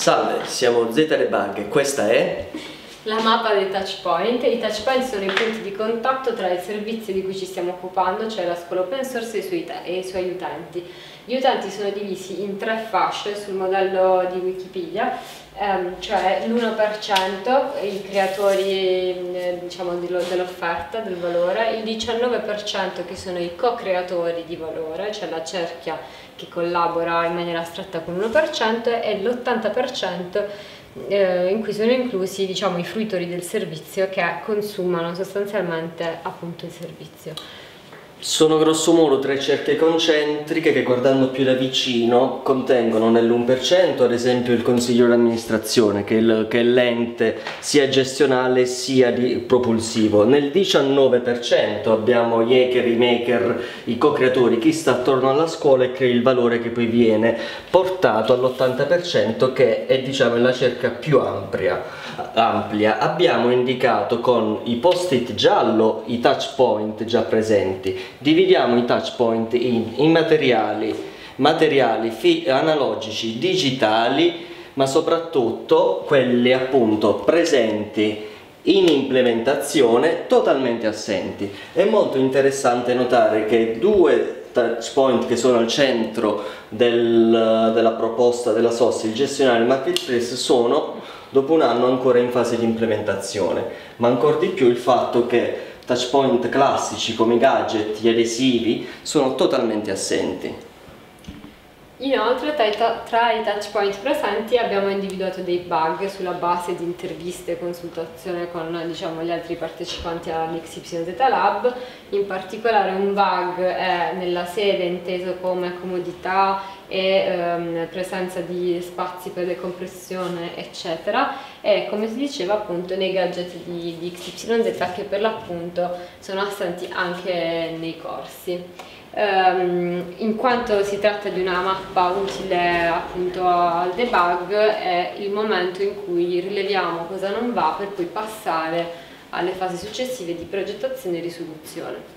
Salve, siamo Zeta Debug e questa è... La mappa dei touchpoint. I touchpoint sono i punti di contatto tra il servizio di cui ci stiamo occupando, cioè la scuola open source e i suoi, e i suoi utenti. Gli utenti sono divisi in tre fasce sul modello di Wikipedia, ehm, cioè l'1% i creatori eh, diciamo, dell'offerta, del valore, il 19% che sono i co-creatori di valore, cioè la cerchia che collabora in maniera stretta con l'1% e l'80% eh, in cui sono inclusi diciamo, i fruitori del servizio che consumano sostanzialmente appunto il servizio. Sono grossomodo tre cerchie concentriche che guardando più da vicino contengono nell'1% ad esempio il consiglio di amministrazione che è l'ente sia gestionale sia di propulsivo. Nel 19% abbiamo gli hacker, i maker, i co-creatori, chi sta attorno alla scuola e crea il valore che poi viene portato all'80% che è diciamo la cerca più ampia. amplia. Abbiamo indicato con i post-it giallo i touch point già presenti dividiamo i touch point in immateriali, materiali, analogici, digitali, ma soprattutto quelli appunto presenti in implementazione totalmente assenti. È molto interessante notare che due touch point che sono al centro del, della proposta della SOS, il gestionale marketplace, sono dopo un anno ancora in fase di implementazione, ma ancora di più il fatto che touchpoint classici come i gadget, gli adesivi sono totalmente assenti. Inoltre tra i, tra i touchpoint presenti abbiamo individuato dei bug sulla base di interviste e consultazione con diciamo, gli altri partecipanti all'XYZ Lab, in particolare un bug è nella sede inteso come comodità e ehm, presenza di spazi per decompressione eccetera. E come si diceva appunto nei gadget di, di XYZ che per l'appunto sono assenti anche nei corsi Um, in quanto si tratta di una mappa utile appunto al debug è il momento in cui rileviamo cosa non va per poi passare alle fasi successive di progettazione e risoluzione.